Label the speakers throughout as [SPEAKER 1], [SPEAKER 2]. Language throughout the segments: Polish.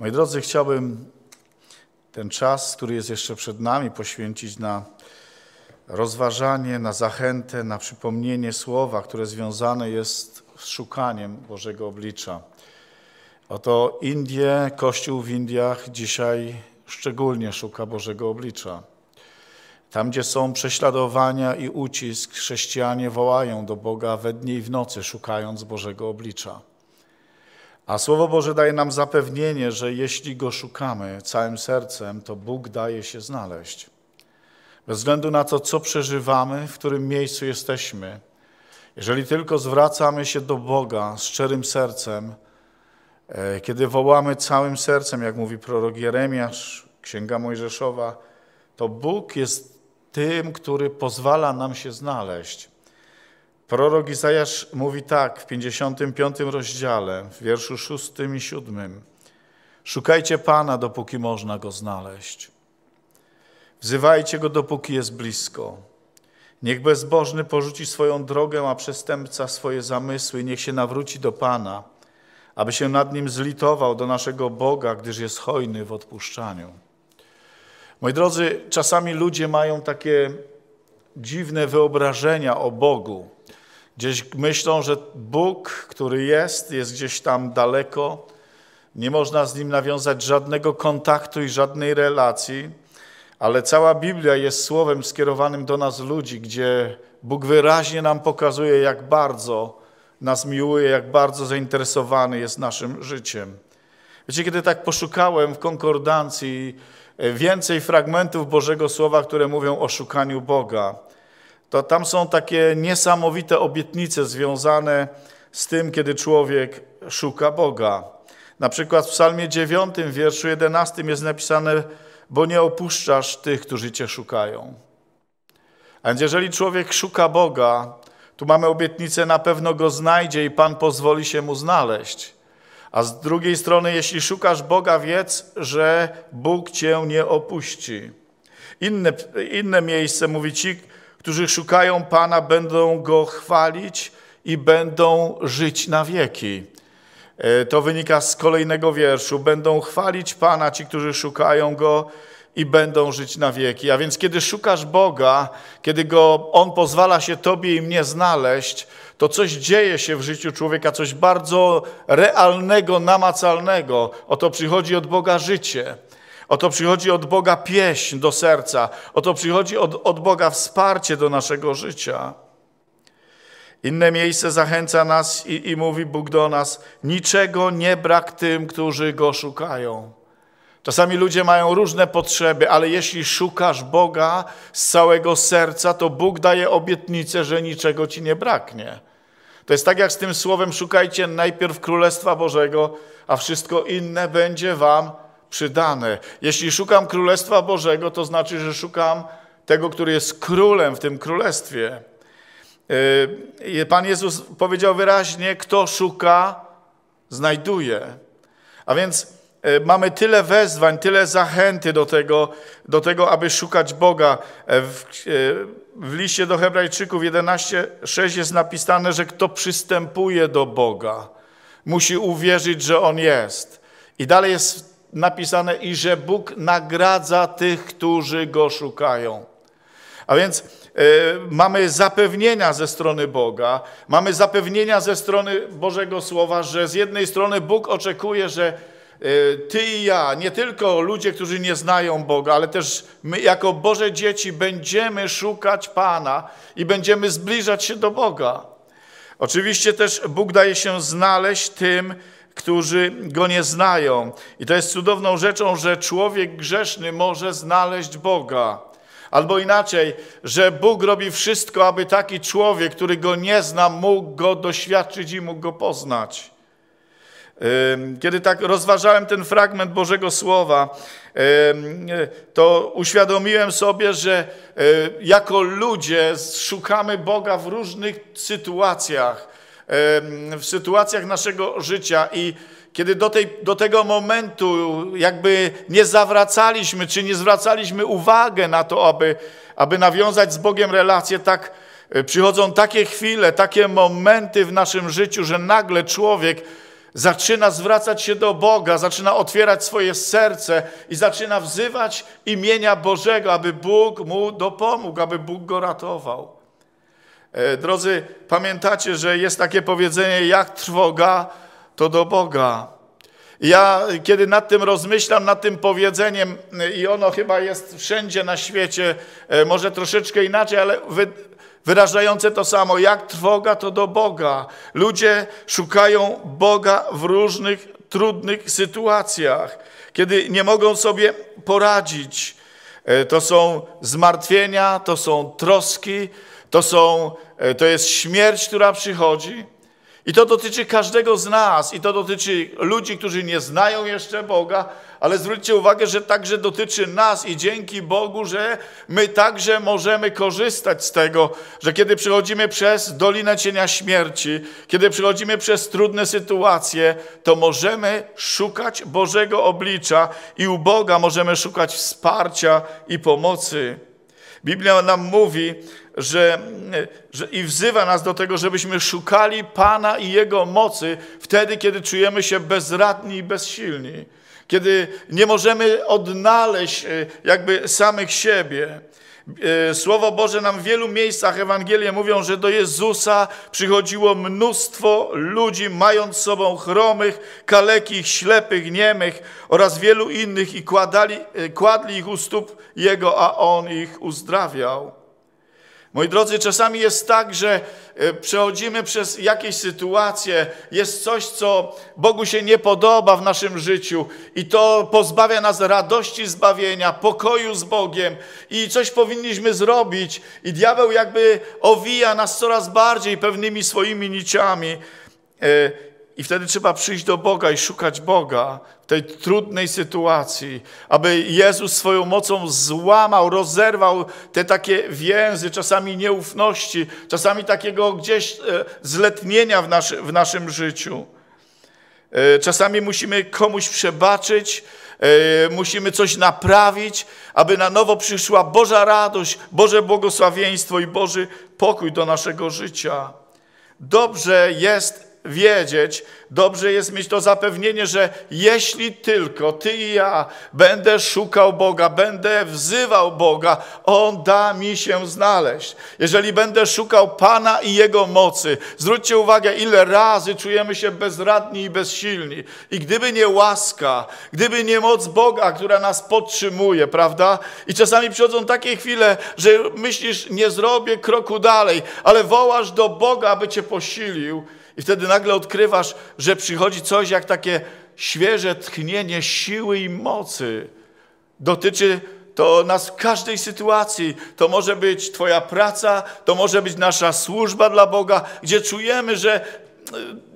[SPEAKER 1] Moi drodzy, chciałbym ten czas, który jest jeszcze przed nami, poświęcić na rozważanie, na zachętę, na przypomnienie słowa, które związane jest z szukaniem Bożego oblicza. Oto Indie, Kościół w Indiach dzisiaj szczególnie szuka Bożego oblicza. Tam, gdzie są prześladowania i ucisk, chrześcijanie wołają do Boga we dnie i w nocy, szukając Bożego oblicza. A Słowo Boże daje nam zapewnienie, że jeśli Go szukamy całym sercem, to Bóg daje się znaleźć. Bez względu na to, co przeżywamy, w którym miejscu jesteśmy, jeżeli tylko zwracamy się do Boga z szczerym sercem, e, kiedy wołamy całym sercem, jak mówi prorok Jeremiasz, Księga Mojżeszowa, to Bóg jest tym, który pozwala nam się znaleźć. Prorok Izajasz mówi tak w 55 rozdziale, w wierszu 6 i 7. Szukajcie Pana, dopóki można Go znaleźć. Wzywajcie Go, dopóki jest blisko. Niech bezbożny porzuci swoją drogę, a przestępca swoje zamysły. Niech się nawróci do Pana, aby się nad nim zlitował do naszego Boga, gdyż jest hojny w odpuszczaniu. Moi drodzy, czasami ludzie mają takie dziwne wyobrażenia o Bogu. Gdzieś myślą, że Bóg, który jest, jest gdzieś tam daleko, nie można z nim nawiązać żadnego kontaktu i żadnej relacji, ale cała Biblia jest słowem skierowanym do nas ludzi, gdzie Bóg wyraźnie nam pokazuje, jak bardzo nas miłuje, jak bardzo zainteresowany jest naszym życiem. Wiecie, kiedy tak poszukałem w konkordancji e, więcej fragmentów Bożego Słowa, które mówią o szukaniu Boga, to tam są takie niesamowite obietnice związane z tym, kiedy człowiek szuka Boga. Na przykład w Psalmie 9, wierszu 11 jest napisane: Bo nie opuszczasz tych, którzy Cię szukają. A więc jeżeli człowiek szuka Boga, tu mamy obietnicę, na pewno go znajdzie i Pan pozwoli się mu znaleźć. A z drugiej strony, jeśli szukasz Boga, wiedz, że Bóg cię nie opuści. Inne, inne miejsce mówi ci, którzy szukają Pana, będą Go chwalić i będą żyć na wieki. E, to wynika z kolejnego wierszu. Będą chwalić Pana ci, którzy szukają Go i będą żyć na wieki. A więc kiedy szukasz Boga, kiedy go, On pozwala się Tobie i mnie znaleźć, to coś dzieje się w życiu człowieka, coś bardzo realnego, namacalnego. Oto przychodzi od Boga życie. Oto przychodzi od Boga pieśń do serca. Oto przychodzi od, od Boga wsparcie do naszego życia. Inne miejsce zachęca nas i, i mówi Bóg do nas: niczego nie brak tym, którzy Go szukają. Czasami ludzie mają różne potrzeby, ale jeśli szukasz Boga z całego serca, to Bóg daje obietnicę, że niczego ci nie braknie. To jest tak jak z tym słowem: szukajcie najpierw Królestwa Bożego, a wszystko inne będzie wam przydane. Jeśli szukam Królestwa Bożego, to znaczy, że szukam tego, który jest królem w tym królestwie. Yy, Pan Jezus powiedział wyraźnie: kto szuka, znajduje. A więc yy, mamy tyle wezwań, tyle zachęty do tego, do tego aby szukać Boga. Yy, w, w liście do Hebrajczyków 11:6 jest napisane, że kto przystępuje do Boga, musi uwierzyć, że On jest. I dalej jest napisane i że Bóg nagradza tych, którzy Go szukają. A więc y, mamy zapewnienia ze strony Boga, mamy zapewnienia ze strony Bożego Słowa, że z jednej strony Bóg oczekuje, że y, ty i ja, nie tylko ludzie, którzy nie znają Boga, ale też my jako Boże dzieci będziemy szukać Pana i będziemy zbliżać się do Boga. Oczywiście też Bóg daje się znaleźć tym, którzy go nie znają. I to jest cudowną rzeczą, że człowiek grzeszny może znaleźć Boga. Albo inaczej, że Bóg robi wszystko, aby taki człowiek, który go nie zna, mógł go doświadczyć i mógł go poznać. Kiedy tak rozważałem ten fragment Bożego Słowa, to uświadomiłem sobie, że e, jako ludzie szukamy Boga w różnych sytuacjach w sytuacjach naszego życia i kiedy do, tej, do tego momentu jakby nie zawracaliśmy, czy nie zwracaliśmy uwagę na to, aby, aby nawiązać z Bogiem relacje, tak e, przychodzą takie chwile, takie momenty w naszym życiu, że nagle człowiek zaczyna zwracać się do Boga, zaczyna otwierać swoje serce i zaczyna wzywać imienia Bożego, aby Bóg mu dopomógł, aby Bóg go ratował. E, drodzy, pamiętacie, że jest takie powiedzenie, jak trwoga, to do Boga. Ja, kiedy nad tym rozmyślam, nad tym powiedzeniem, i ono chyba jest wszędzie na świecie, e, może troszeczkę inaczej, ale wyrażające to samo, jak trwoga, to do Boga. Ludzie szukają Boga w różnych trudnych sytuacjach, kiedy nie mogą sobie poradzić. E, to są zmartwienia, to są troski, to, są, e, to jest śmierć, która przychodzi. I to dotyczy każdego z nas, i to dotyczy ludzi, którzy nie znają jeszcze Boga, ale zwróćcie uwagę, że także dotyczy nas i dzięki Bogu, że my także możemy korzystać z tego, że kiedy przychodzimy przez Dolinę Cienia Śmierci, kiedy przychodzimy przez trudne sytuacje, to możemy szukać Bożego oblicza i u Boga możemy szukać wsparcia i pomocy. Biblia nam mówi, że, że, i wzywa nas do tego, żebyśmy szukali Pana i Jego mocy wtedy, kiedy czujemy się bezradni i bezsilni, kiedy nie możemy odnaleźć e, jakby samych siebie. E, Słowo Boże nam w wielu miejscach Ewangelie mówią, że do Jezusa przychodziło mnóstwo ludzi, mając sobą chromych, kalekich, ślepych, niemych oraz wielu innych i kładali, e, kładli ich u stóp Jego, a On ich uzdrawiał. Moi drodzy, czasami jest tak, że e, przechodzimy przez jakieś sytuacje, jest coś, co Bogu się nie podoba w naszym życiu i to pozbawia nas radości zbawienia, pokoju z Bogiem i coś powinniśmy zrobić i diabeł jakby owija nas coraz bardziej pewnymi swoimi niciami. I wtedy trzeba przyjść do Boga i szukać Boga, tej trudnej sytuacji, aby Jezus swoją mocą złamał, rozerwał te takie więzy, czasami nieufności, czasami takiego gdzieś e, zletnienia w, naszy, w naszym życiu. E, czasami musimy komuś przebaczyć, e, musimy coś naprawić, aby na nowo przyszła Boża radość, Boże błogosławieństwo i Boży pokój do naszego życia. Dobrze jest wiedzieć, dobrze jest mieć to zapewnienie, że jeśli tylko Ty i ja będę szukał Boga, będę wzywał Boga, On da mi się znaleźć. Jeżeli będę szukał Pana i Jego mocy, zwróćcie uwagę, ile razy czujemy się bezradni i bezsilni. I gdyby nie łaska, gdyby nie moc Boga, która nas podtrzymuje, prawda? I czasami przychodzą takie chwile, że myślisz, nie zrobię kroku dalej, ale wołasz do Boga, aby Cię posilił i wtedy nagle odkrywasz, że przychodzi coś jak takie świeże tchnienie siły i mocy. Dotyczy to nas w każdej sytuacji. To może być Twoja praca, to może być nasza służba dla Boga, gdzie czujemy, że e,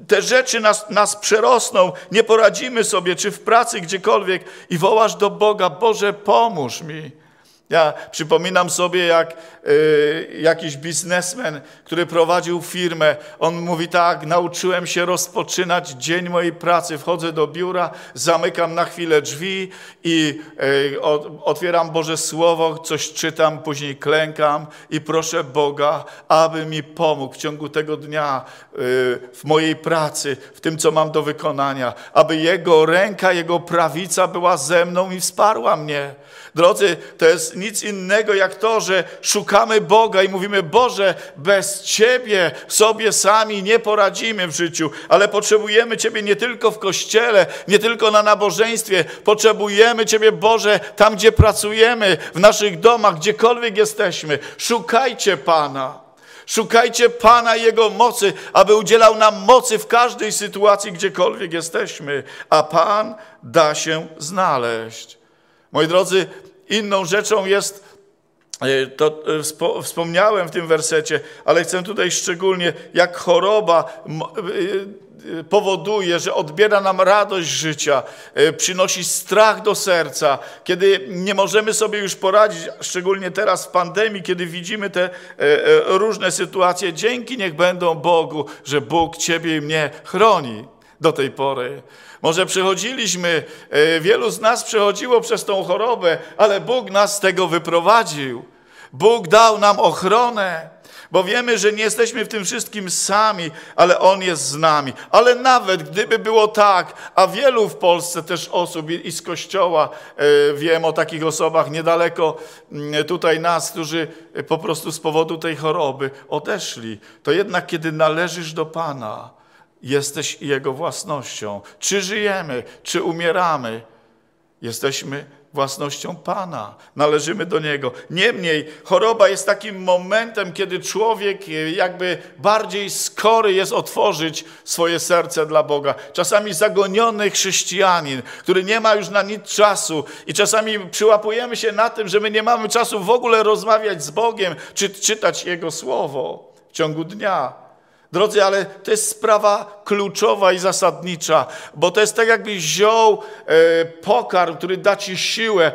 [SPEAKER 1] te rzeczy nas, nas przerosną, nie poradzimy sobie, czy w pracy, gdziekolwiek, i wołasz do Boga: Boże, pomóż mi. Ja przypominam sobie, jak y, jakiś biznesmen, który prowadził firmę, on mówi tak, nauczyłem się rozpoczynać dzień mojej pracy, wchodzę do biura, zamykam na chwilę drzwi i y, otwieram Boże Słowo, coś czytam, później klękam i proszę Boga, aby mi pomógł w ciągu tego dnia y, w mojej pracy, w tym, co mam do wykonania, aby Jego ręka, Jego prawica była ze mną i wsparła mnie. Drodzy, to jest nic innego jak to, że szukamy Boga i mówimy: Boże, bez Ciebie sobie sami nie poradzimy w życiu, ale potrzebujemy Ciebie nie tylko w kościele, nie tylko na nabożeństwie, potrzebujemy Ciebie, Boże, tam gdzie pracujemy, w naszych domach, gdziekolwiek jesteśmy. Szukajcie Pana. Szukajcie Pana i Jego mocy, aby udzielał nam mocy w każdej sytuacji, gdziekolwiek jesteśmy, a Pan da się znaleźć. Moi drodzy, inną rzeczą jest, e, to e, wspomniałem w tym wersecie, ale chcę tutaj szczególnie, jak choroba e, powoduje, że odbiera nam radość życia, przynosi strach do serca, kiedy nie możemy sobie już poradzić, szczególnie teraz w pandemii, kiedy widzimy te różne sytuacje. Dzięki niech będą Bogu, że Bóg Ciebie i mnie chroni do tej pory. Może przechodziliśmy, e, wielu z nas przechodziło przez tą chorobę, ale Bóg nas z tego wyprowadził. Bóg dał nam ochronę. bo wiemy, że nie jesteśmy w tym wszystkim sami, ale On jest z nami. Ale nawet gdyby było tak, a wielu w Polsce też osób i z Kościoła, e, wiem o takich osobach niedaleko mm, tutaj nas, którzy po prostu z powodu tej choroby odeszli, to jednak kiedy należysz do Pana, jesteś Jego własnością. Czy żyjemy, czy umieramy, jesteśmy własnością Pana, należymy do Niego. Niemniej choroba jest takim momentem, kiedy człowiek e, jakby bardziej skory jest otworzyć swoje serce dla Boga. Czasami zagoniony chrześcijanin, który nie ma już na nic czasu i czasami przyłapujemy się na tym, że my nie mamy czasu w ogóle rozmawiać z Bogiem, czy czytać Jego Słowo w ciągu dnia. Drodzy, ale to jest sprawa kluczowa i zasadnicza, bo to jest tak, jakbyś wziął e, pokarm, który da ci siłę,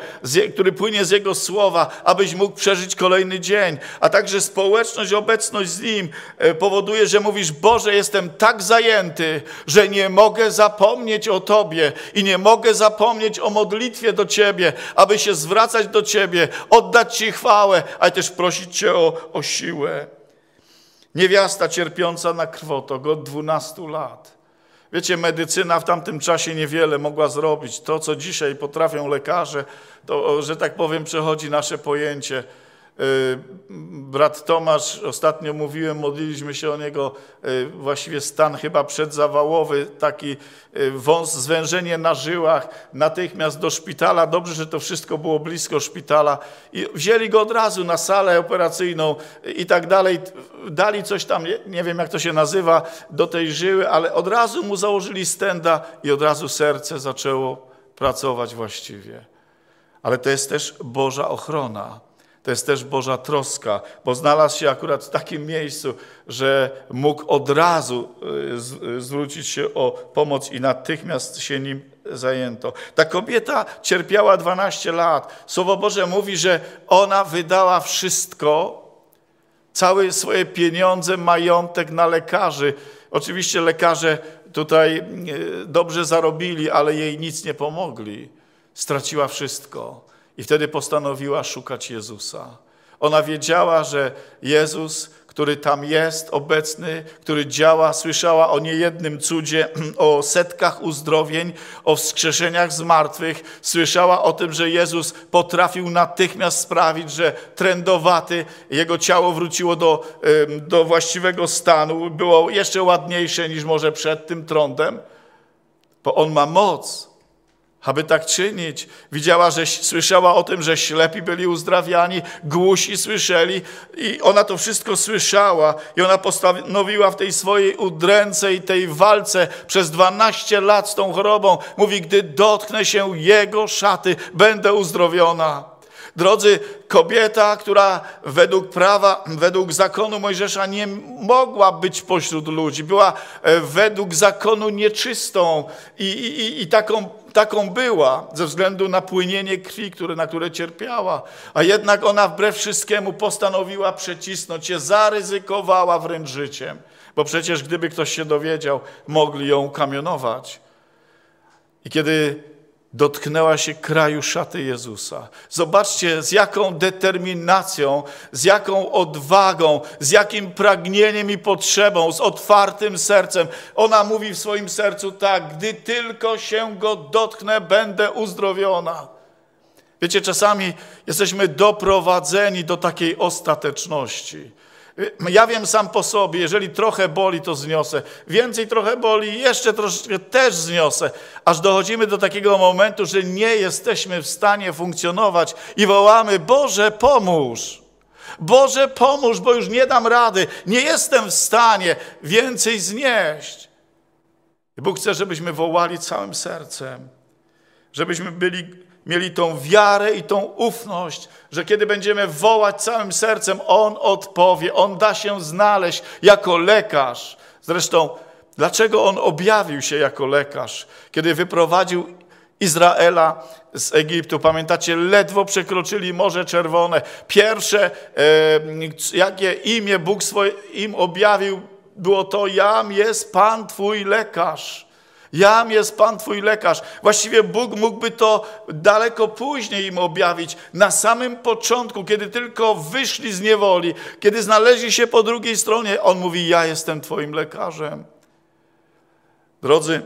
[SPEAKER 1] który płynie z Jego słowa, abyś mógł przeżyć kolejny dzień. A także społeczność, obecność z Nim e, powoduje, że mówisz, Boże, jestem tak zajęty, że nie mogę zapomnieć o Tobie i nie mogę zapomnieć o modlitwie do Ciebie, aby się zwracać do Ciebie, oddać Ci chwałę, ale też prosić Cię o, o siłę. Niewiasta cierpiąca na krwotok od 12 lat. Wiecie, medycyna w tamtym czasie niewiele mogła zrobić. To, co dzisiaj potrafią lekarze, to, że tak powiem, przechodzi nasze pojęcie. Y, brat Tomasz, ostatnio mówiłem, modliliśmy się o niego, y, właściwie stan chyba przedzawałowy, taki y, wąs, zwężenie na żyłach, natychmiast do szpitala. Dobrze, że to wszystko było blisko szpitala. I wzięli go od razu na salę operacyjną i tak dalej. Dali coś tam, nie wiem jak to się nazywa, do tej żyły, ale od razu mu założyli stenda i od razu serce zaczęło pracować właściwie. Ale to jest też Boża ochrona. To jest też Boża troska, bo znalazł się akurat w takim miejscu, że mógł od razu y, y, zwrócić się o pomoc i natychmiast się nim zajęto. Ta kobieta cierpiała 12 lat. Słowo Boże mówi, że ona wydała wszystko, całe swoje pieniądze, majątek na lekarzy. Oczywiście lekarze tutaj y, dobrze zarobili, ale jej nic nie pomogli. Straciła wszystko. I wtedy postanowiła szukać Jezusa. Ona wiedziała, że Jezus, który tam jest obecny, który działa, słyszała o niejednym cudzie, o setkach uzdrowień, o wskrzeszeniach z martwych. Słyszała o tym, że Jezus potrafił natychmiast sprawić, że trędowaty, jego ciało wróciło do, do właściwego stanu, było jeszcze ładniejsze niż może przed tym trądem, bo On ma moc aby tak czynić. Widziała, że słyszała o tym, że ślepi byli uzdrawiani, głusi słyszeli i ona to wszystko słyszała i ona postanowiła w tej swojej udręce i tej walce przez 12 lat z tą chorobą, mówi, gdy dotknę się Jego szaty, będę uzdrowiona. Drodzy, kobieta, która według prawa, według zakonu Mojżesza nie mogła być pośród ludzi, była e, według zakonu nieczystą i, i, i taką taką była ze względu na płynienie krwi, które, na które cierpiała. A jednak ona wbrew wszystkiemu postanowiła przecisnąć się, zaryzykowała wręcz życiem, bo przecież gdyby ktoś się dowiedział, mogli ją kamionować. I kiedy dotknęła się kraju szaty Jezusa. Zobaczcie, z jaką determinacją, z jaką odwagą, z jakim pragnieniem i potrzebą, z otwartym sercem. Ona mówi w swoim sercu tak, gdy tylko się go dotknę, będę uzdrowiona. Wiecie, czasami jesteśmy doprowadzeni do takiej ostateczności. Ja wiem sam po sobie, jeżeli trochę boli, to zniosę. Więcej trochę boli, jeszcze troszeczkę też zniosę. Aż dochodzimy do takiego momentu, że nie jesteśmy w stanie funkcjonować i wołamy: Boże, pomóż! Boże, pomóż, bo już nie dam rady, nie jestem w stanie więcej znieść. Bóg chce, żebyśmy wołali całym sercem, żebyśmy byli mieli tą wiarę i tą ufność, że kiedy będziemy wołać całym sercem, On odpowie, On da się znaleźć jako lekarz. Zresztą, dlaczego On objawił się jako lekarz? Kiedy wyprowadził Izraela z Egiptu, pamiętacie, ledwo przekroczyli Morze Czerwone. Pierwsze, e, jakie imię Bóg swoje, im objawił, było to: Jam jest Pan Twój lekarz. Jam jest Pan Twój lekarz. Właściwie Bóg mógłby to daleko później im objawić. Na samym początku, kiedy tylko wyszli z niewoli, kiedy znaleźli się po drugiej stronie, On mówi: Ja jestem Twoim lekarzem. Drodzy,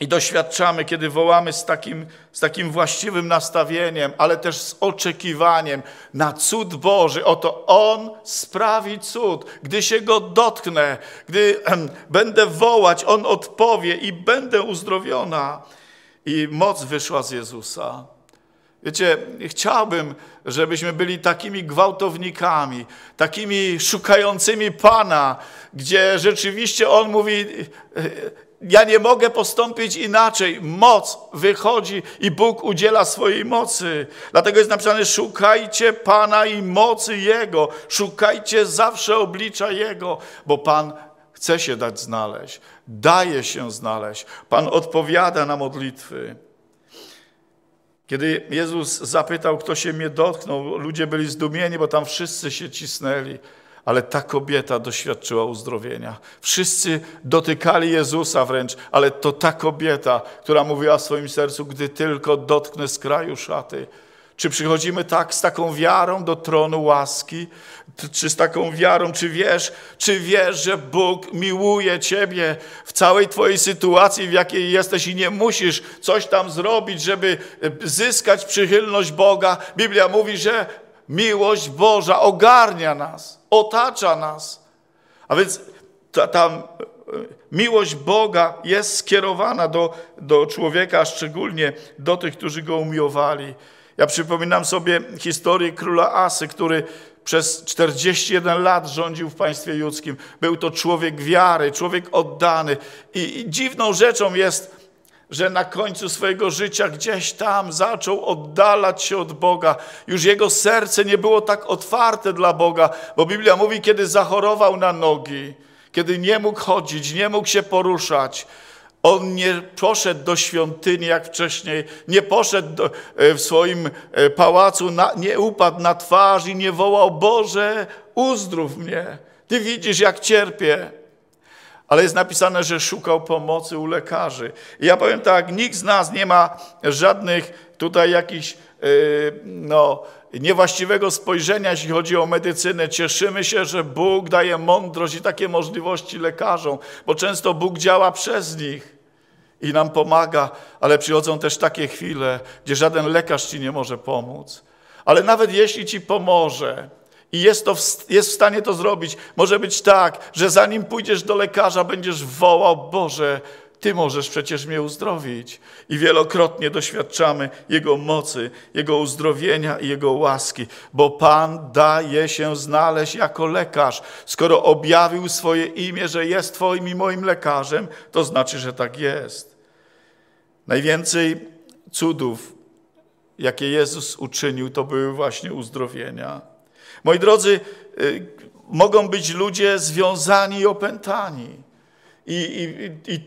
[SPEAKER 1] i doświadczamy, kiedy wołamy z takim, z takim właściwym nastawieniem, ale też z oczekiwaniem na cud Boży. Oto On sprawi cud. Gdy się Go dotknę, gdy będę wołać, On odpowie i będę uzdrowiona. I moc wyszła z Jezusa. Wiecie, chciałbym, żebyśmy byli takimi gwałtownikami, takimi szukającymi Pana, gdzie rzeczywiście On mówi, ja nie mogę postąpić inaczej. Moc wychodzi i Bóg udziela swojej mocy. Dlatego jest napisane: szukajcie Pana i mocy Jego, szukajcie zawsze oblicza Jego, bo Pan chce się dać znaleźć, daje się znaleźć. Pan odpowiada na modlitwy. Kiedy Jezus zapytał, kto się mnie dotknął, ludzie byli zdumieni, bo tam wszyscy się cisnęli ale ta kobieta doświadczyła uzdrowienia. Wszyscy dotykali Jezusa wręcz, ale to ta kobieta, która mówiła w swoim sercu, gdy tylko dotknę z kraju szaty. Czy przychodzimy tak z taką wiarą do tronu łaski? Czy z taką wiarą, czy wiesz, czy wiesz, że Bóg miłuje ciebie w całej twojej sytuacji, w jakiej jesteś i nie musisz coś tam zrobić, żeby zyskać przychylność Boga? Biblia mówi, że miłość Boża ogarnia nas, otacza nas. A więc ta, ta e, miłość Boga jest skierowana do, do człowieka, szczególnie do tych, którzy go umiłowali. Ja przypominam sobie historię króla Asy, który przez 41 lat rządził w państwie judzkim. Był to człowiek wiary, człowiek oddany. I, i dziwną rzeczą jest, że na końcu swojego życia gdzieś tam zaczął oddalać się od Boga. Już jego serce nie było tak otwarte dla Boga, bo Biblia mówi, kiedy zachorował na nogi, kiedy nie mógł chodzić, nie mógł się poruszać, on nie poszedł do świątyni jak wcześniej, nie poszedł do, e, w swoim e, pałacu, na, nie upadł na twarz i nie wołał: Boże, uzdrów mnie. Ty widzisz, jak cierpię ale jest napisane, że szukał pomocy u lekarzy. I ja powiem tak, nikt z nas nie ma żadnych tutaj jakichś yy, no, niewłaściwego spojrzenia, jeśli chodzi o medycynę. Cieszymy się, że Bóg daje mądrość i takie możliwości lekarzom, bo często Bóg działa przez nich i nam pomaga, ale przychodzą też takie chwile, gdzie żaden lekarz ci nie może pomóc. Ale nawet jeśli ci pomoże, i jest, to w, jest w stanie to zrobić. Może być tak, że zanim pójdziesz do lekarza, będziesz wołał: Boże, Ty możesz przecież mnie uzdrowić. I wielokrotnie doświadczamy Jego mocy, Jego uzdrowienia i Jego łaski, bo Pan daje się znaleźć jako lekarz. Skoro objawił swoje imię, że jest Twoim i moim lekarzem, to znaczy, że tak jest. Najwięcej cudów, jakie Jezus uczynił, to były właśnie uzdrowienia. Moi drodzy, y, mogą być ludzie związani i opętani. I, i, I,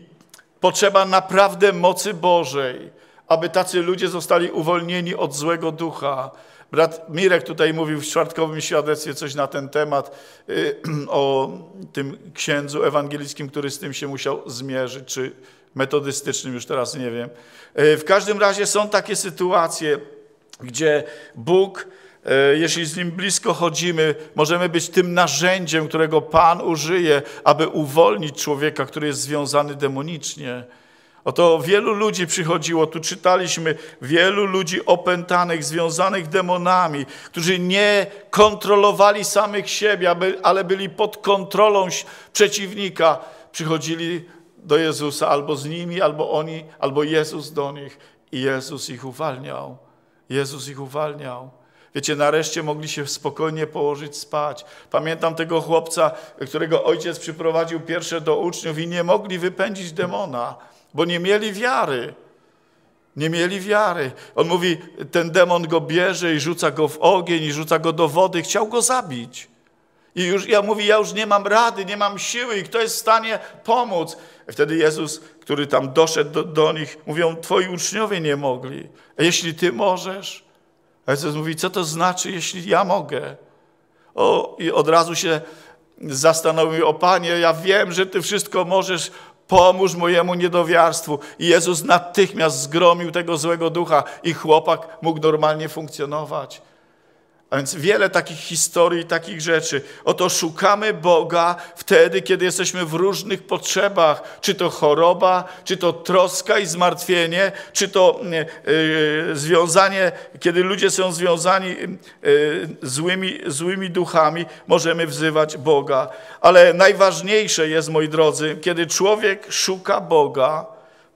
[SPEAKER 1] potrzeba naprawdę mocy Bożej, aby tacy ludzie zostali uwolnieni od złego ducha. Brat Mirek tutaj mówił w czwartkowym świadectwie coś na ten temat y, o tym księdzu ewangelickim, który z tym się musiał zmierzyć, czy metodystycznym, już teraz nie wiem. Y, w każdym razie są takie sytuacje, gdzie Bóg jeśli z Nim blisko chodzimy, możemy być tym narzędziem, którego Pan użyje, aby uwolnić człowieka, który jest związany demonicznie. Oto wielu ludzi przychodziło, tu czytaliśmy, wielu ludzi opętanych, związanych demonami, którzy nie kontrolowali samych siebie, ale byli pod kontrolą przeciwnika. Przychodzili do Jezusa albo z nimi, albo oni, albo Jezus do nich i Jezus ich uwalniał. Jezus ich uwalniał. Wiecie, nareszcie mogli się spokojnie położyć spać. Pamiętam tego chłopca, którego ojciec przyprowadził pierwsze do uczniów i nie mogli wypędzić demona, bo nie mieli wiary. Nie mieli wiary. On mówi, ten demon go bierze i rzuca go w ogień, i rzuca go do wody. Chciał go zabić. I już ja mówi, ja już nie mam rady, nie mam siły i kto jest w stanie pomóc? wtedy Jezus, który tam doszedł do, do nich, mówią, twoi uczniowie nie mogli. A jeśli ty możesz, a Jezus mówi, co to znaczy, jeśli ja mogę? O, I od razu się zastanowił, o Panie, ja wiem, że Ty wszystko możesz, pomóż mojemu niedowiarstwu. I Jezus natychmiast zgromił tego złego ducha i chłopak mógł normalnie funkcjonować. A więc wiele takich historii, takich rzeczy. Oto szukamy Boga wtedy, kiedy jesteśmy w różnych potrzebach. Czy to choroba, czy to troska i zmartwienie, czy to yy, związanie, kiedy ludzie są związani yy, złymi, złymi duchami, możemy wzywać Boga. Ale najważniejsze jest, moi drodzy, kiedy człowiek szuka Boga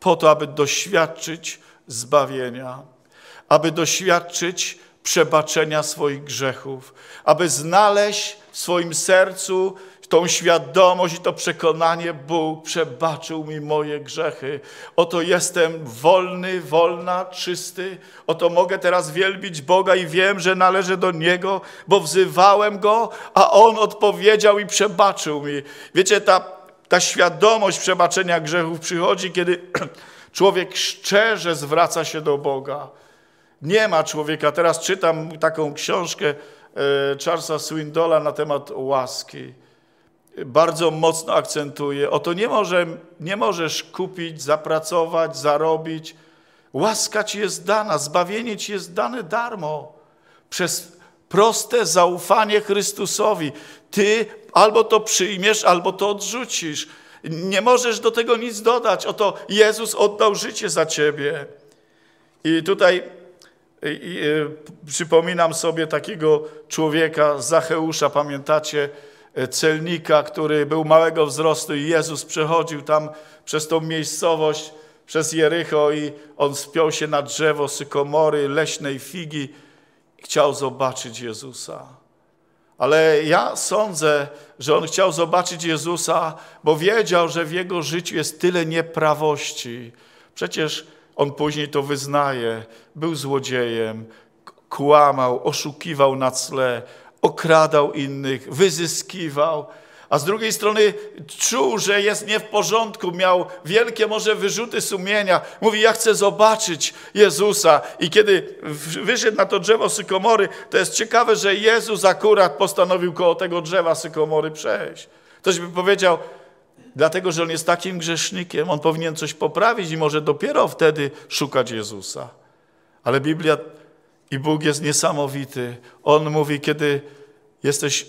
[SPEAKER 1] po to, aby doświadczyć zbawienia, aby doświadczyć przebaczenia swoich grzechów, aby znaleźć w swoim sercu tą świadomość i to przekonanie, Bóg przebaczył mi moje grzechy. Oto jestem wolny, wolna, czysty. Oto mogę teraz wielbić Boga i wiem, że należę do Niego, bo wzywałem Go, a On odpowiedział i przebaczył mi. Wiecie, ta, ta świadomość przebaczenia grzechów przychodzi, kiedy człowiek szczerze zwraca się do Boga. Nie ma człowieka. Teraz czytam taką książkę e, Charlesa Swindola na temat łaski. Bardzo mocno akcentuje. Oto nie, może, nie możesz kupić, zapracować, zarobić. Łaska ci jest dana, zbawienie ci jest dane darmo. Przez proste zaufanie Chrystusowi. Ty albo to przyjmiesz, albo to odrzucisz. Nie możesz do tego nic dodać. Oto Jezus oddał życie za ciebie. I tutaj przypominam sobie takiego człowieka, Zacheusza, pamiętacie, e, celnika, który był małego wzrostu i Jezus przechodził tam przez tą miejscowość, przez Jericho i on spiął się na drzewo sykomory, leśnej figi i chciał zobaczyć Jezusa. Ale ja sądzę, że on chciał zobaczyć Jezusa, bo wiedział, że w jego życiu jest tyle nieprawości. Przecież on później to wyznaje. Był złodziejem, kłamał, oszukiwał na cle, okradał innych, wyzyskiwał. A z drugiej strony czuł, że jest nie w porządku, miał wielkie może wyrzuty sumienia. Mówi, ja chcę zobaczyć Jezusa. I kiedy wyszedł na to drzewo sykomory, to jest ciekawe, że Jezus akurat postanowił koło tego drzewa sykomory przejść. Ktoś by powiedział, dlatego że on jest takim grzesznikiem, on powinien coś poprawić i może dopiero wtedy szukać Jezusa. Ale Biblia i Bóg jest niesamowity. On mówi, kiedy jesteś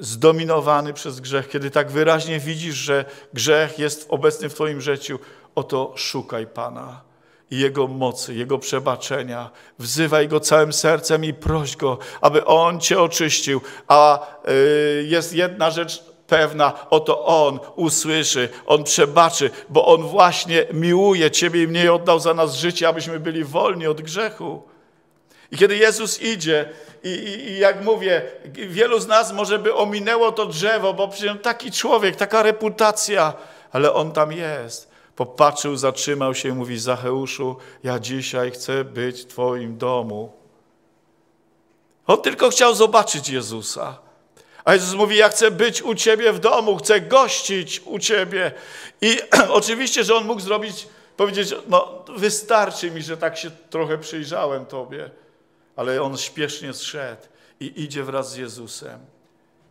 [SPEAKER 1] zdominowany przez grzech, kiedy tak wyraźnie widzisz, że grzech jest obecny w Twoim życiu, oto szukaj Pana i Jego mocy, Jego przebaczenia. Wzywaj Go całym sercem i proś Go, aby On Cię oczyścił. A y, jest jedna rzecz pewna, oto On usłyszy, On przebaczy, bo On właśnie miłuje Ciebie i mnie oddał za nas życie, abyśmy byli wolni od grzechu. I kiedy Jezus idzie, i, i, i, jak mówię, wielu z nas może by ominęło to drzewo, bo przecież taki człowiek, taka reputacja, ale On tam jest. Popatrzył, zatrzymał się i mówi, Zacheuszu, ja dzisiaj chcę być w Twoim domu. On tylko chciał zobaczyć Jezusa. A Jezus mówi, ja chcę być u Ciebie w domu, chcę gościć u Ciebie. I oczywiście, że On mógł zrobić, powiedzieć, no wystarczy mi, że tak się trochę przyjrzałem Tobie. Ale On śpiesznie zszedł i idzie wraz z Jezusem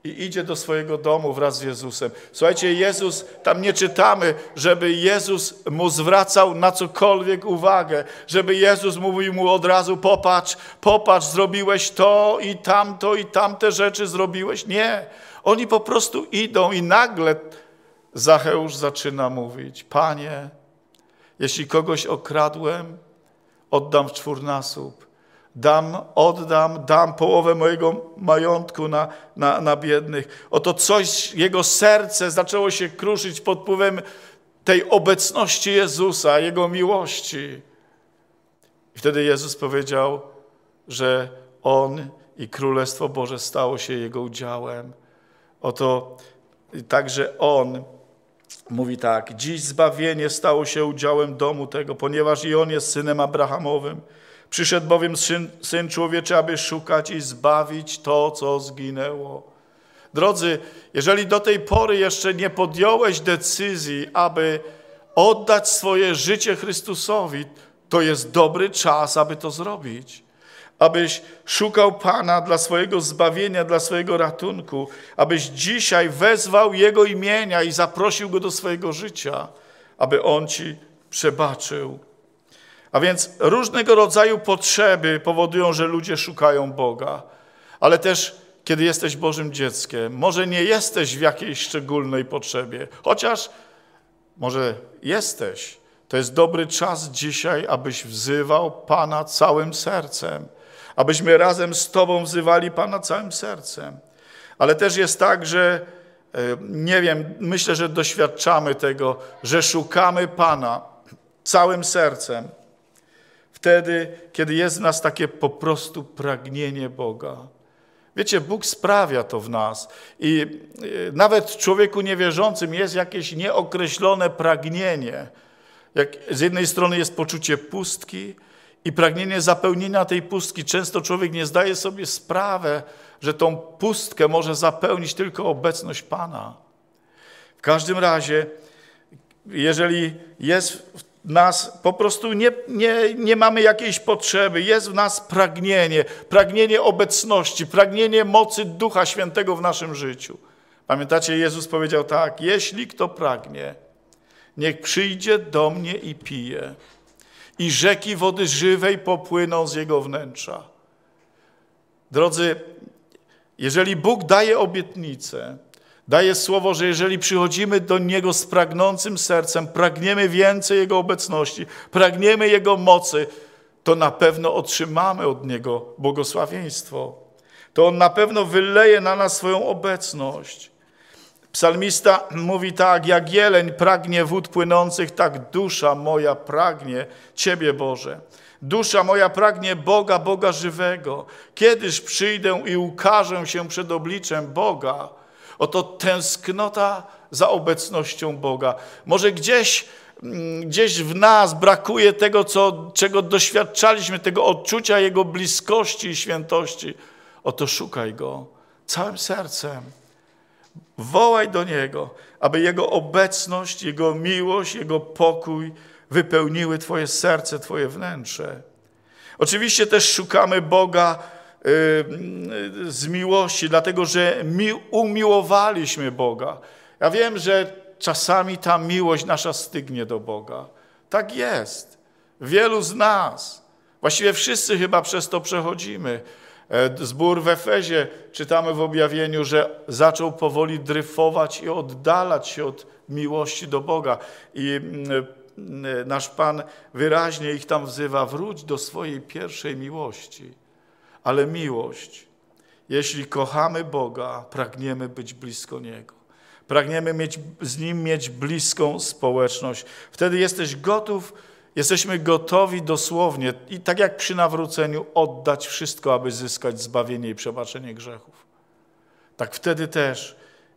[SPEAKER 1] i idzie do swojego domu wraz z Jezusem. Słuchajcie, Jezus, tam nie czytamy, żeby Jezus mu zwracał na cokolwiek uwagę, żeby Jezus mówił mu od razu, popatrz, popatrz, zrobiłeś to i tamto i tamte rzeczy zrobiłeś. Nie, oni po prostu idą i nagle Zacheusz zaczyna mówić, Panie, jeśli kogoś okradłem, oddam w czwórnasób dam, oddam, dam połowę mojego majątku na, na, na biednych. Oto coś, jego serce zaczęło się kruszyć pod wpływem tej obecności Jezusa, Jego miłości. I wtedy Jezus powiedział, że On i Królestwo Boże stało się Jego udziałem. Oto także On mówi tak, dziś zbawienie stało się udziałem domu tego, ponieważ i On jest synem Abrahamowym. Przyszedł bowiem syn, syn człowieczy, aby szukać i zbawić to, co zginęło. Drodzy, jeżeli do tej pory jeszcze nie podjąłeś decyzji, aby oddać swoje życie Chrystusowi, to jest dobry czas, aby to zrobić. Abyś szukał Pana dla swojego zbawienia, dla swojego ratunku, abyś dzisiaj wezwał Jego imienia i zaprosił Go do swojego życia. aby On ci przebaczył. A więc różnego rodzaju potrzeby powodują, że ludzie szukają Boga, ale też kiedy jesteś Bożym dzieckiem, może nie jesteś w jakiejś szczególnej potrzebie, chociaż może jesteś. To jest dobry czas dzisiaj, abyś wzywał Pana całym sercem, abyśmy razem z Tobą wzywali Pana całym sercem. Ale też jest tak, że e, nie wiem, myślę, że doświadczamy tego, że szukamy Pana całym sercem. Wtedy, kiedy jest w nas takie po prostu pragnienie Boga. Wiecie, Bóg sprawia to w nas i e, nawet człowieku niewierzącym jest jakieś nieokreślone pragnienie. Jak z jednej strony jest poczucie pustki i pragnienie zapełnienia tej pustki. Często człowiek nie zdaje sobie sprawy, że tą pustkę może zapełnić tylko obecność Pana. W każdym razie, jeżeli jest nas, po prostu nie, nie, nie mamy jakiejś potrzeby, jest w nas pragnienie, pragnienie obecności, pragnienie mocy Ducha Świętego w naszym życiu. Pamiętacie, Jezus powiedział tak, jeśli kto pragnie, niech przyjdzie do mnie i pije, i rzeki wody żywej popłyną z jego wnętrza. Drodzy, jeżeli Bóg daje obietnicę, daje słowo, że jeżeli przychodzimy do Niego z pragnącym sercem, pragniemy więcej Jego obecności, pragniemy Jego mocy, to na pewno otrzymamy od Niego błogosławieństwo. To On na pewno wyleje na nas swoją obecność. Psalmista mówi tak, jak jeleń pragnie wód płynących, tak dusza moja pragnie Ciebie, Boże. Dusza moja pragnie Boga, Boga żywego. Kiedyż przyjdę i ukażę się przed obliczem Boga. Oto tęsknota za obecnością Boga. Może gdzieś, mm, gdzieś w nas brakuje tego, co, czego doświadczaliśmy, tego odczucia Jego bliskości i świętości. Oto szukaj Go całym sercem. Wołaj do Niego, aby Jego obecność, Jego miłość, Jego pokój wypełniły Twoje serce, Twoje wnętrze. Oczywiście też szukamy Boga z miłości, dlatego że mi umiłowaliśmy Boga. Ja wiem, że czasami ta miłość nasza stygnie do Boga. Tak jest. Wielu z nas, właściwie wszyscy chyba przez to przechodzimy. E, zbór w Efezie, czytamy w objawieniu, że zaczął powoli dryfować i oddalać się od miłości do Boga. I mm, e, nasz Pan wyraźnie ich tam wzywa, wróć do swojej pierwszej miłości. Ale miłość, jeśli kochamy Boga, pragniemy być blisko Niego. Pragniemy mieć, z Nim mieć bliską społeczność. Wtedy jesteś gotów Jesteśmy gotowi dosłownie i tak jak przy nawróceniu oddać wszystko, aby zyskać zbawienie i przebaczenie grzechów. Tak wtedy też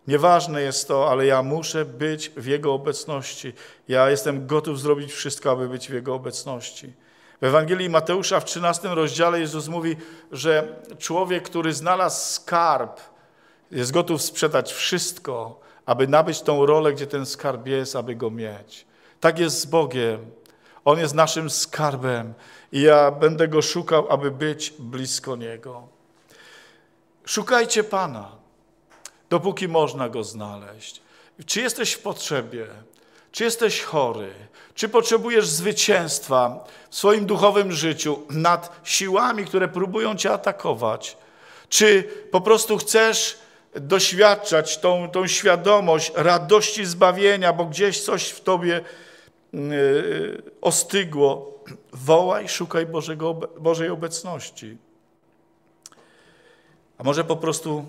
[SPEAKER 1] nieważne jest to, ale ja muszę być w Jego obecności. Ja jestem gotów zrobić wszystko, aby być w Jego obecności. W Ewangelii Mateusza w 13 rozdziale Jezus mówi, że człowiek, który znalazł skarb, jest gotów sprzedać wszystko, aby nabyć tą rolę, gdzie ten skarb jest, aby go mieć. Tak jest z Bogiem. On jest naszym skarbem i ja będę go szukał, aby być blisko niego. Szukajcie Pana, dopóki można go znaleźć. Czy jesteś w potrzebie? Czy jesteś chory? Czy potrzebujesz zwycięstwa w swoim duchowym życiu nad siłami, które próbują cię atakować? Czy po prostu chcesz doświadczać tą, tą świadomość radości zbawienia, bo gdzieś coś w tobie Y, ostygło, wołaj, szukaj Bożego, Bożej obecności. A może po prostu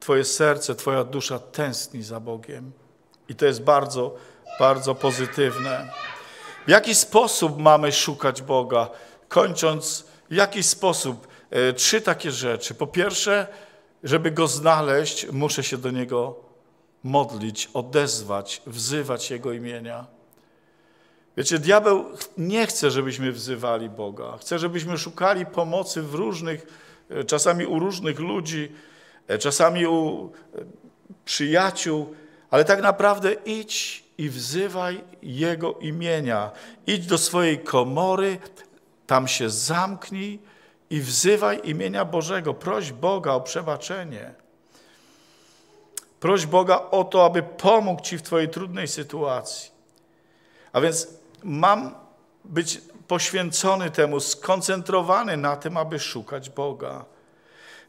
[SPEAKER 1] Twoje serce, Twoja dusza tęskni za Bogiem. I to jest bardzo, bardzo pozytywne. W jaki sposób mamy szukać Boga? Kończąc, w jaki sposób? Y, trzy takie rzeczy. Po pierwsze, żeby Go znaleźć, muszę się do Niego modlić, odezwać, wzywać Jego imienia. Wiecie, diabeł nie chce, żebyśmy wzywali Boga. Chce, żebyśmy szukali pomocy w różnych, e, czasami u różnych ludzi, e, czasami u e, przyjaciół, ale tak naprawdę idź i wzywaj Jego imienia. Idź do swojej komory, tam się zamknij i wzywaj imienia Bożego. Proś Boga o przebaczenie. Proś Boga o to, aby pomógł Ci w Twojej trudnej sytuacji. A więc mam być poświęcony temu, skoncentrowany na tym, aby szukać Boga.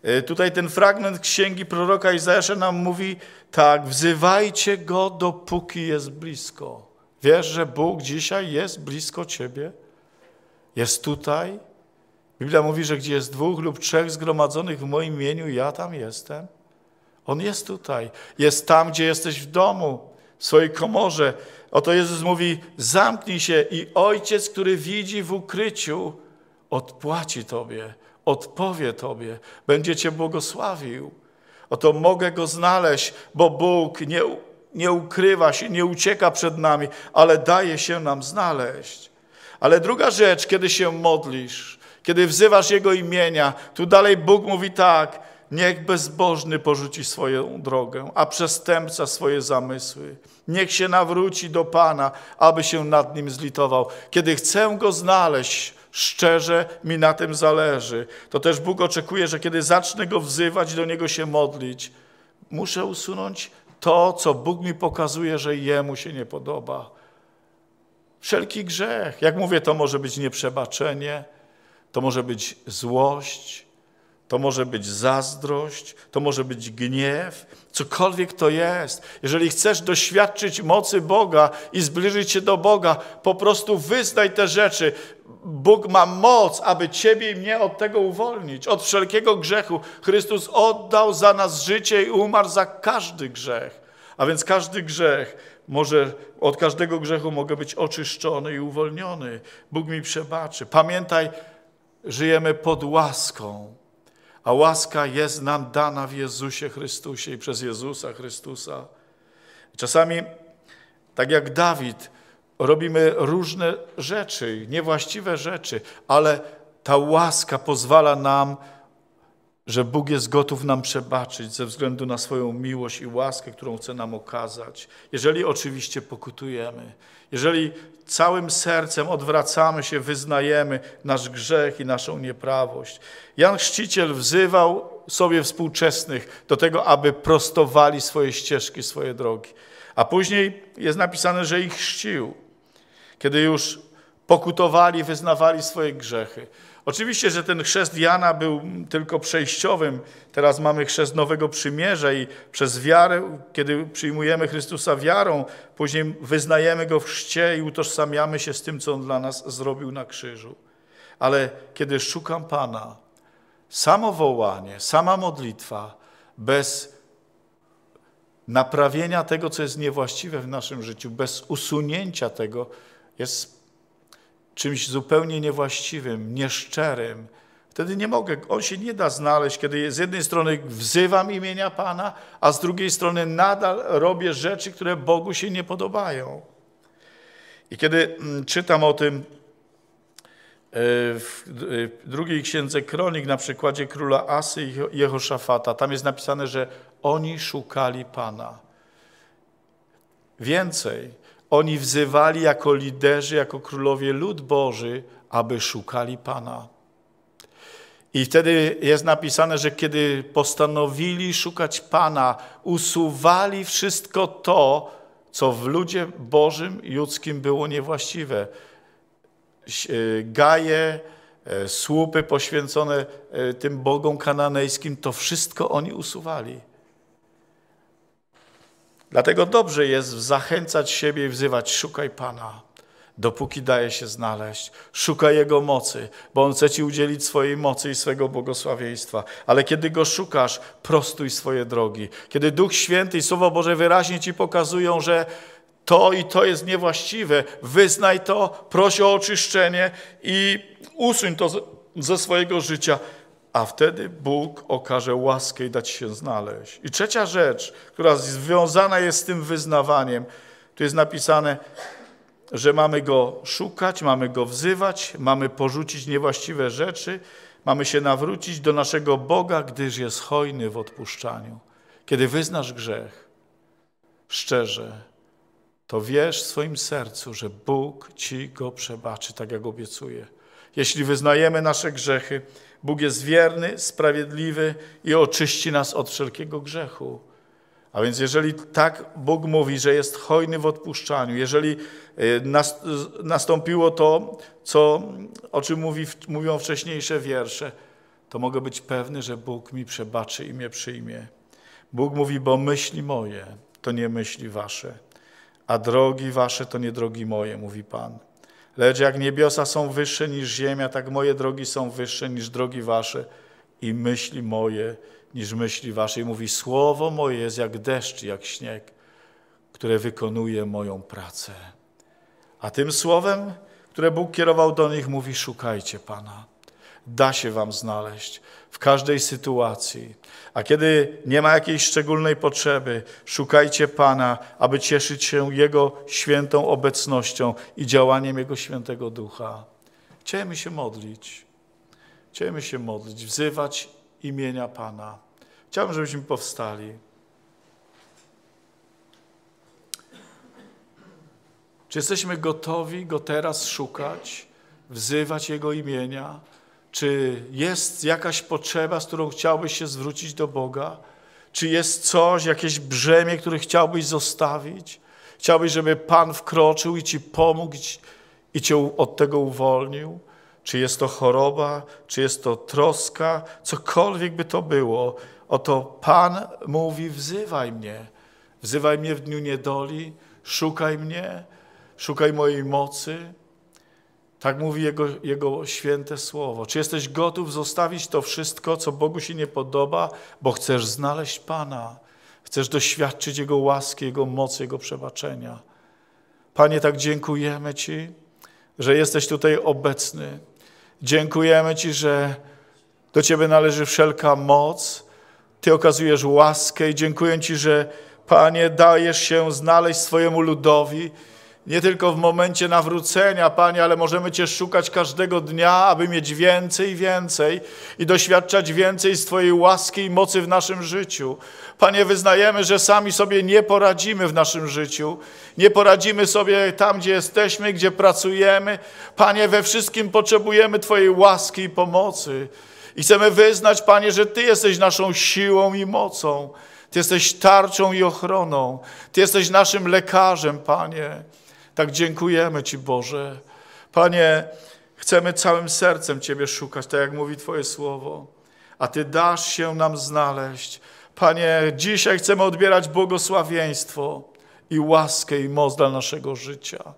[SPEAKER 1] E, tutaj ten fragment księgi proroka Izajasza nam mówi tak, wzywajcie Go, dopóki jest blisko. Wiesz, że Bóg dzisiaj jest blisko ciebie? Jest tutaj? Biblia mówi, że gdzie jest dwóch lub trzech zgromadzonych w moim imieniu, ja tam jestem. On jest tutaj. Jest tam, gdzie jesteś w domu, w swojej komorze. Oto Jezus mówi, zamknij się i Ojciec, który widzi w ukryciu, odpłaci Tobie, odpowie Tobie, będzie Cię błogosławił. Oto mogę Go znaleźć, bo Bóg nie, nie ukrywa się, nie ucieka przed nami, ale daje się nam znaleźć. Ale druga rzecz, kiedy się modlisz, kiedy wzywasz Jego imienia, tu dalej Bóg mówi tak, niech bezbożny porzuci swoją drogę, a przestępca swoje zamysły. Niech się nawróci do Pana, aby się nad nim zlitował. Kiedy chcę Go znaleźć, szczerze mi na tym zależy, to też Bóg oczekuje, że kiedy zacznę Go wzywać, do Niego się modlić, muszę usunąć to, co Bóg mi pokazuje, że Jemu się nie podoba. Wszelki grzech. Jak mówię, to może być nieprzebaczenie, to może być złość, to może być zazdrość, to może być gniew, cokolwiek to jest. Jeżeli chcesz doświadczyć mocy Boga i zbliżyć się do Boga, po prostu wyznaj te rzeczy. Bóg ma moc, aby ciebie i mnie od tego uwolnić, od wszelkiego grzechu. Chrystus oddał za nas życie i umarł za każdy grzech. A więc każdy grzech może, od każdego grzechu mogę być oczyszczony i uwolniony. Bóg mi przebaczy. Pamiętaj, żyjemy pod łaską, a łaska jest nam dana w Jezusie Chrystusie i przez Jezusa Chrystusa. Czasami, tak jak Dawid, robimy różne rzeczy, niewłaściwe rzeczy, ale ta łaska pozwala nam, że Bóg jest gotów nam przebaczyć ze względu na swoją miłość i łaskę, którą chce nam okazać. Jeżeli oczywiście pokutujemy, jeżeli całym sercem odwracamy się, wyznajemy nasz grzech i naszą nieprawość. Jan Chrzciciel wzywał sobie współczesnych do tego, aby prostowali swoje ścieżki, swoje drogi. A później jest napisane, że ich chrzcił, kiedy już pokutowali, wyznawali swoje grzechy. Oczywiście, że ten chrzest Jana był tylko przejściowym. Teraz mamy chrzest Nowego Przymierza i przez wiarę, kiedy przyjmujemy Chrystusa wiarą, później wyznajemy Go w chrzcie i utożsamiamy się z tym, co On dla nas zrobił na krzyżu. Ale kiedy szukam Pana, samo wołanie, sama modlitwa, bez naprawienia tego, co jest niewłaściwe w naszym życiu, bez usunięcia tego, jest czymś zupełnie niewłaściwym, nieszczerym, wtedy nie mogę, on się nie da znaleźć, kiedy z jednej strony wzywam imienia Pana, a z drugiej strony nadal robię rzeczy, które Bogu się nie podobają. I kiedy mm, czytam o tym e, w drugiej księdze Kronik na przykładzie króla Asy i Jehoszafata, tam jest napisane, że oni szukali Pana. Więcej, oni wzywali jako liderzy, jako królowie lud Boży, aby szukali Pana. I wtedy jest napisane, że kiedy postanowili szukać Pana, usuwali wszystko to, co w ludzie Bożym, ludzkim było niewłaściwe. E, gaje, e, słupy poświęcone e, tym bogom kananejskim, to wszystko oni usuwali. Dlatego dobrze jest zachęcać siebie i wzywać: szukaj Pana, dopóki daje się znaleźć. Szukaj Jego mocy, bo On chce Ci udzielić swojej mocy i swego błogosławieństwa. Ale kiedy Go szukasz, prostuj swoje drogi. Kiedy Duch Święty i Słowo Boże wyraźnie Ci pokazują, że to i to jest niewłaściwe, wyznaj to, proś o oczyszczenie i usuń to ze swojego życia a wtedy Bóg okaże łaskę i dać się znaleźć. I trzecia rzecz, która związana jest z tym wyznawaniem, tu jest napisane, że mamy Go szukać, mamy Go wzywać, mamy porzucić niewłaściwe rzeczy, mamy się nawrócić do naszego Boga, gdyż jest hojny w odpuszczaniu. Kiedy wyznasz grzech szczerze, to wiesz w swoim sercu, że Bóg Ci go przebaczy, tak jak obiecuje. Jeśli wyznajemy nasze grzechy, Bóg jest wierny, sprawiedliwy i oczyści nas od wszelkiego grzechu. A więc jeżeli tak Bóg mówi, że jest hojny w odpuszczaniu, jeżeli e, nastąpiło to, co, o czym mówi, mówią wcześniejsze wiersze, to mogę być pewny, że Bóg mi przebaczy i mnie przyjmie. Bóg mówi, bo myśli moje to nie myśli wasze, a drogi wasze to nie drogi moje, mówi Pan. Lecz jak niebiosa są wyższe niż ziemia, tak moje drogi są wyższe niż drogi wasze i myśli moje niż myśli wasze. I mówi, słowo moje jest jak deszcz, jak śnieg, które wykonuje moją pracę. A tym słowem, które Bóg kierował do nich, mówi, szukajcie Pana. Da się wam znaleźć w każdej sytuacji. A kiedy nie ma jakiejś szczególnej potrzeby, szukajcie Pana, aby cieszyć się Jego świętą obecnością i działaniem Jego świętego ducha. Chciejmy się modlić. Chciejmy się modlić, wzywać imienia Pana. Chciałbym, żebyśmy powstali. Czy jesteśmy gotowi Go teraz szukać, wzywać Jego imienia? Czy jest jakaś potrzeba, z którą chciałbyś się zwrócić do Boga? Czy jest coś, jakieś brzemię, które chciałbyś zostawić? Chciałbyś, żeby Pan wkroczył i Ci pomógł i Cię od tego uwolnił? Czy jest to choroba, czy jest to troska, cokolwiek by to było, oto Pan mówi: wzywaj mnie, wzywaj mnie w dniu niedoli, szukaj mnie, szukaj mojej mocy. Tak mówi Jego, Jego święte słowo. Czy jesteś gotów zostawić to wszystko, co Bogu się nie podoba, bo chcesz znaleźć Pana, chcesz doświadczyć Jego łaski, Jego mocy, Jego przebaczenia? Panie, tak dziękujemy Ci, że jesteś tutaj obecny. Dziękujemy Ci, że do Ciebie należy wszelka moc. Ty okazujesz łaskę i dziękuję Ci, że Panie dajesz się znaleźć swojemu ludowi nie tylko w momencie nawrócenia, Panie, ale możemy Cię szukać każdego dnia, aby mieć więcej i więcej i doświadczać więcej z Twojej łaski i mocy w naszym życiu. Panie, wyznajemy, że sami sobie nie poradzimy w naszym życiu. Nie poradzimy sobie tam, gdzie jesteśmy, gdzie pracujemy. Panie, we wszystkim potrzebujemy Twojej łaski i pomocy. I chcemy wyznać, Panie, że Ty jesteś naszą siłą i mocą. Ty jesteś tarczą i ochroną. Ty jesteś naszym lekarzem, Panie. Tak dziękujemy Ci, Boże. Panie, chcemy całym sercem Ciebie szukać, tak jak mówi Twoje słowo, a Ty dasz się nam znaleźć. Panie, dzisiaj chcemy odbierać błogosławieństwo i łaskę i moc dla naszego życia.